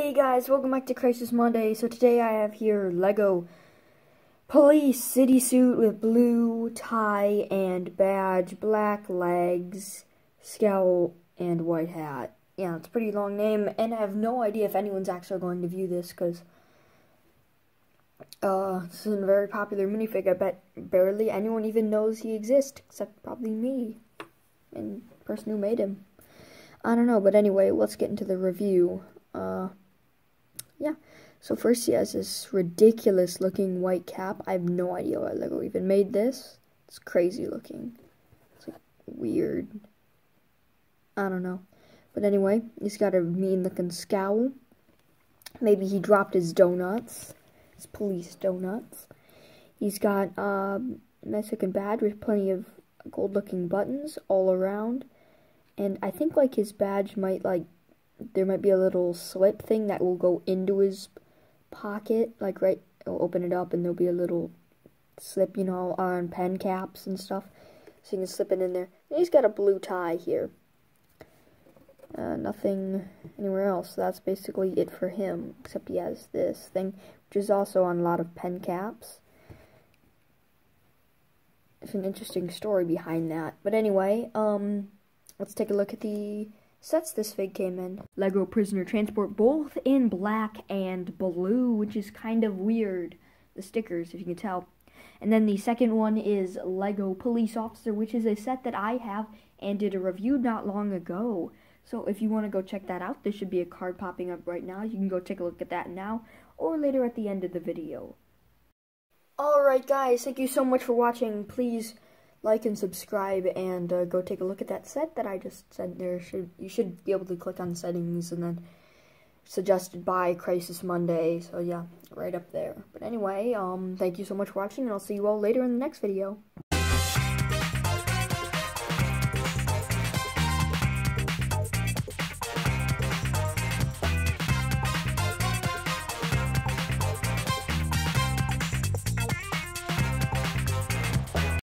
Hey guys, welcome back to Crisis Monday. So today I have here Lego Police City Suit with blue tie and badge, black legs, scowl, and white hat. Yeah, it's a pretty long name, and I have no idea if anyone's actually going to view this, because uh, this is a very popular minifig. I bet barely anyone even knows he exists, except probably me, and the person who made him. I don't know, but anyway, let's get into the review yeah. So first he has this ridiculous looking white cap. I have no idea why Lego even made this. It's crazy looking. It's like weird. I don't know. But anyway, he's got a mean looking scowl. Maybe he dropped his donuts. His police donuts. He's got um, a nice looking badge with plenty of gold looking buttons all around. And I think like his badge might like there might be a little slip thing that will go into his pocket, like right, I'll open it up and there'll be a little slip, you know, on pen caps and stuff. So you can slip it in there. And he's got a blue tie here. Uh, nothing anywhere else. So that's basically it for him, except he has this thing, which is also on a lot of pen caps. It's an interesting story behind that. But anyway, um, let's take a look at the sets this fig came in. Lego Prisoner Transport, both in black and blue, which is kind of weird. The stickers, if you can tell. And then the second one is Lego Police Officer, which is a set that I have and did a review not long ago. So if you want to go check that out, there should be a card popping up right now. You can go take a look at that now or later at the end of the video. Alright guys, thank you so much for watching. Please like and subscribe and uh, go take a look at that set that I just said there. Should You should be able to click on settings and then suggested by Crisis Monday. So yeah, right up there. But anyway, um, thank you so much for watching and I'll see you all later in the next video.